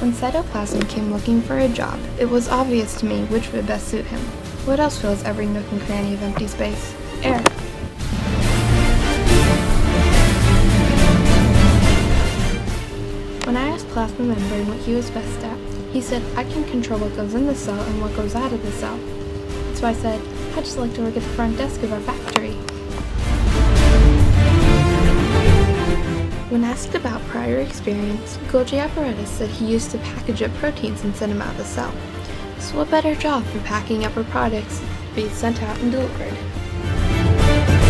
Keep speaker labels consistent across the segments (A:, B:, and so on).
A: When Cytoplasm came looking for a job, it was obvious to me which would best suit him. What else fills every nook and cranny of empty space? Air. Asked plasma what he was best at, he said, I can control what goes in the cell and what goes out of the cell. So I said, I'd just like to work at the front desk of our factory. When asked about prior experience, Golgi Apparatus said he used to package up proteins and send them out of the cell. So what better job for packing up our products to be sent out and delivered?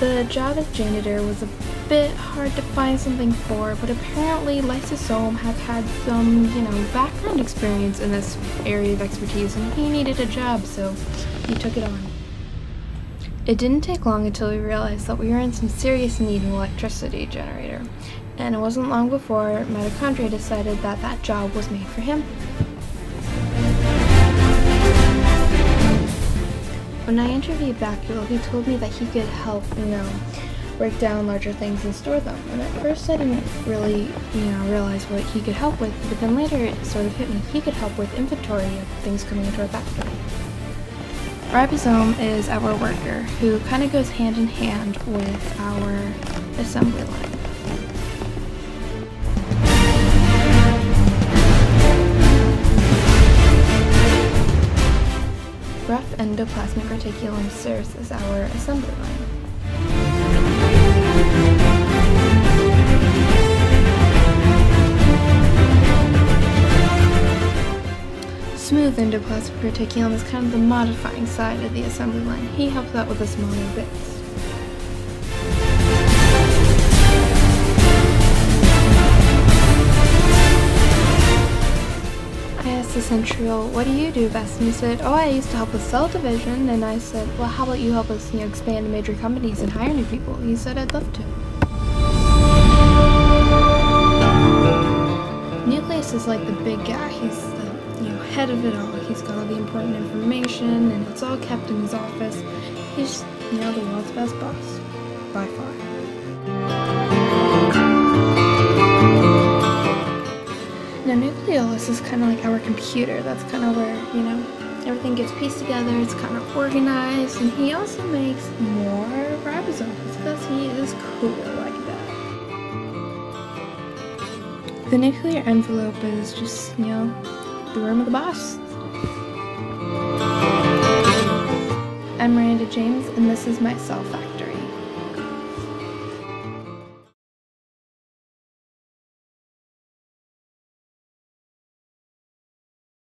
A: The job as janitor was a bit hard to find something for, but apparently Lysosome had had some, you know, background experience in this area of expertise and he needed a job, so he took it on. It didn't take long until we realized that we were in some serious need of an electricity generator, and it wasn't long before Mitochondria decided that that job was made for him. When I interviewed Vacuole, he told me that he could help, you know, break down larger things and store them. And at first I didn't really, you know, realize what he could help with, but then later it sort of hit me. He could help with inventory of things coming into our factory. Ribosome is our worker, who kind of goes hand in hand with our assembly line. Endoplasmic reticulum serves as our assembly line. Smooth endoplasmic reticulum is kind of the modifying side of the assembly line. He helps out with the smaller bits. Central, what do you do best? And he said, oh, I used to help with cell division. And I said, well, how about you help us, you know, expand to major companies and hire new people? He said, I'd love to. Nucleus is like the big guy. He's the you know, head of it all. He's got all the important information, and it's all kept in his office. He's, you know, the world's best boss, by far. Now, Nucleolus is kind of like our computer. That's kind of where, you know, everything gets pieced together. It's kind of organized, and he also makes more ribosomes because he is cool like that. The nuclear envelope is just, you know, the room of the boss. I'm Miranda James, and this is my cell.